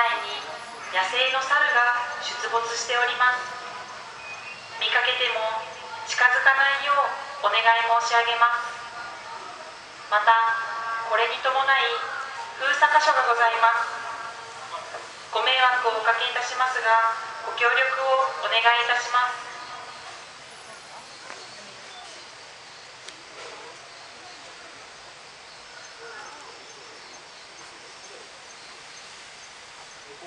内に野生の猿が出没しております。見かけても近づかないようお願い申し上げます。またこれに伴い封鎖箇所がございます。ご迷惑をおかけいたしますがご協力をお願いいたしますあー無理無理無理でーすなんでしょうアポアポロいいねああユ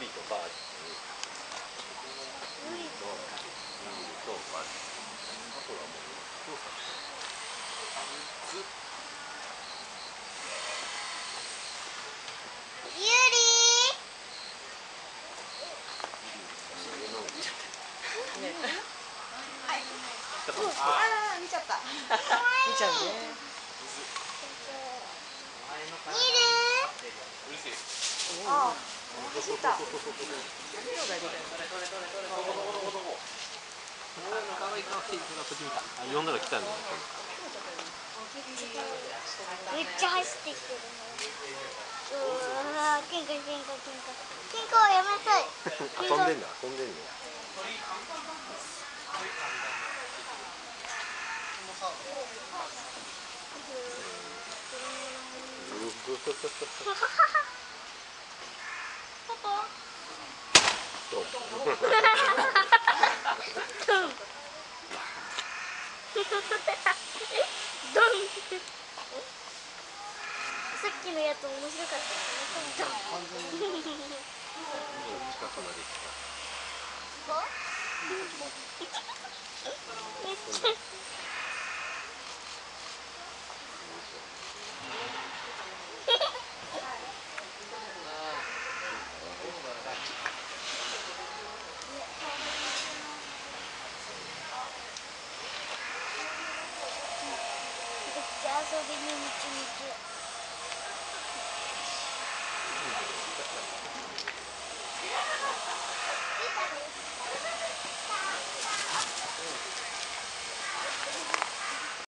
リとあ見ちゃった。見ちゃうねいる。あ走ったあ呼んだら来たんだめっちゃ走ってきてる。うわケンカケンカケンカケンカはやめなさい遊んでんだ遊んでんのそうドンさっきのやつ面白かったよねドン近くまで来めっちゃめっちゃ遊びに夢中夢中